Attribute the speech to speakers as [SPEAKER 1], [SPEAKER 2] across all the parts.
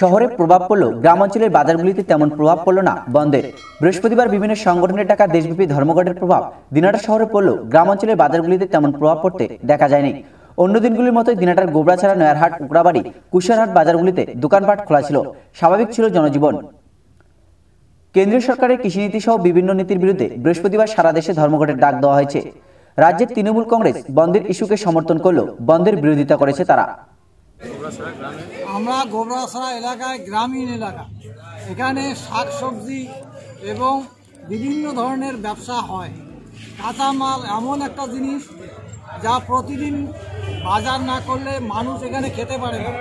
[SPEAKER 1] শহরে প্রভাব পড়ল গ্রামাঞ্চলের বাজারগুলিতে তেমন প্রভাব পড়ল না বন্ধের বৃহস্পতিবার বিভিন্ন সংগঠনের টাকা দেশব্যাপী ধর্মঘটের প্রভাব দিনাটা শহরে পড়ল গ্রামাঞ্চলের বাজারগুলিতে তেমন প্রভাব পড়তে দেখা যায়নি। অন্য দিনগুলির মতোই দিনাটার গোবরাছাড়া নয়ারহাট উকড়াবাড়ি কুশিয়ারহাট বাজারগুলিতে দোকানপাট খোলা ছিল। স্বাভাবিক ছিল জনজীবন। কেন্দ্রীয় সরকারের কৃষিনীতি সহ বিভিন্ন নীতির বিরুদ্ধে বৃহস্পতিবার সারা দেশে ধর্মঘটের ডাক দেওয়া হয়েছে। রাজ্যের তৃণমূল কংগ্রেস বন্ধের ইস্যুকে সমর্থন করলেও বন্ধের বিরোধিতা করেছে তারা।
[SPEAKER 2] আমরা গোবরাসড়া এলাকায় গ্রামীণ এলাকা। এখানে শাক সবজি এবং বিভিন্ন ধরনের ব্যবসা হয়। কাঁচামাল এমন একটা জিনিস যা প্রতিদিন বাজার না করলে মানুষ এখানে খেতে পারে না।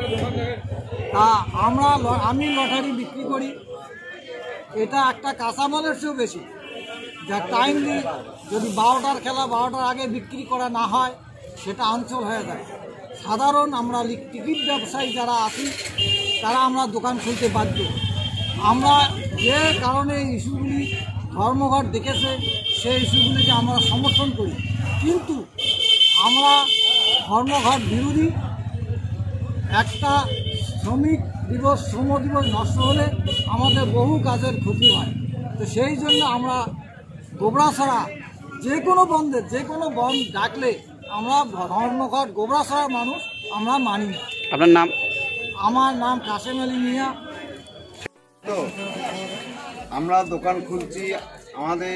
[SPEAKER 2] তা আমরা আমি লটারি বিক্রি করি। এটা একটা কাঁচামালের চেয়েও বেশি। যা টাইমলি যদি বারোটার খেলা বারোটার আগে বিক্রি করা না হয়, সেটা অঞ্চল হয়ে যায়। সাধারণ আমরা টিকিট ব্যবসায়ী যারা আছি, তারা আমরা দোকান খুলতে বাধ্য। আমরা যে কারণে ইস্যুগুলি ধর্মঘট দেখেছে, সেই ইস্যুগুলিকে আমরা সমর্থন করি। কিন্তু আমরা ধর্মঘট বিরোধী। একটা শ্রমিক দিবস, শ্রম দিবস নষ্ট হলে আমাদের বহু কাজের ক্ষতি হয়। তো সেই জন্য আমরা গোবরা ছাড়া যে কোনো বন্ধে, যে কোনো বন্ধ ডাকলে আমরা ধর্মঘট গোবরাছড়ার মানুষ আমরা মানি না।
[SPEAKER 1] আপনার নাম?
[SPEAKER 2] আমার নাম কাসেম আলী মিয়া।
[SPEAKER 3] তো আমরা দোকান খুলছি আমাদের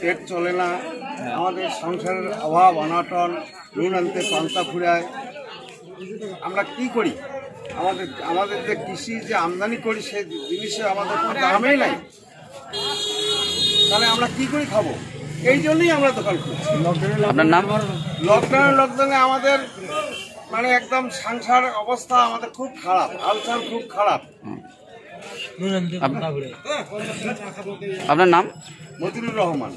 [SPEAKER 3] পেট চলে না। আমাদের সংসারের অভাব অনাটন নুন আনতে পান্তা ফুরায়। আমরা কি করি? আমাদের আমাদের যে কৃষি যে আমদানি করি সেই জিনিসে আমাদের কোনো দামই নাই। তাহলে আমরা কি করে খাব? এই জন্যই আমরা দোকান খুলছি
[SPEAKER 1] আপনার নাম?
[SPEAKER 3] লকডাউনের লকডাউনে আমাদের মানে একদম সংসার অবস্থা আমাদের খুব খারাপ হালচাল খুব খারাপ।
[SPEAKER 1] আপনার নাম?
[SPEAKER 3] মতিউর রহমান।